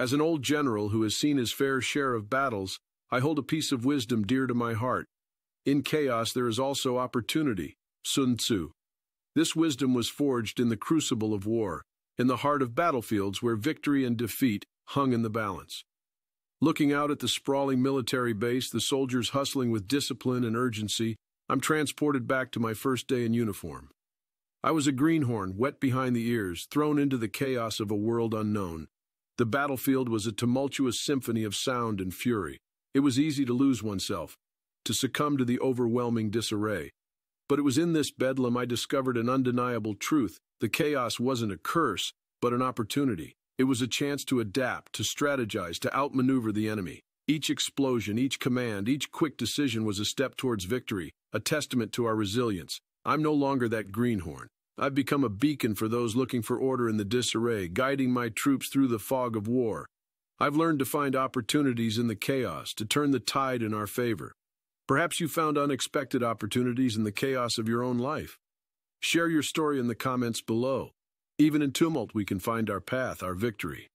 As an old general who has seen his fair share of battles, I hold a piece of wisdom dear to my heart. In chaos there is also opportunity. Sun Tzu. This wisdom was forged in the crucible of war, in the heart of battlefields where victory and defeat hung in the balance. Looking out at the sprawling military base, the soldiers hustling with discipline and urgency, I'm transported back to my first day in uniform. I was a greenhorn, wet behind the ears, thrown into the chaos of a world unknown. The battlefield was a tumultuous symphony of sound and fury. It was easy to lose oneself, to succumb to the overwhelming disarray. But it was in this bedlam I discovered an undeniable truth. The chaos wasn't a curse, but an opportunity. It was a chance to adapt, to strategize, to outmaneuver the enemy. Each explosion, each command, each quick decision was a step towards victory, a testament to our resilience. I'm no longer that greenhorn. I've become a beacon for those looking for order in the disarray, guiding my troops through the fog of war. I've learned to find opportunities in the chaos, to turn the tide in our favor. Perhaps you found unexpected opportunities in the chaos of your own life. Share your story in the comments below. Even in tumult, we can find our path, our victory.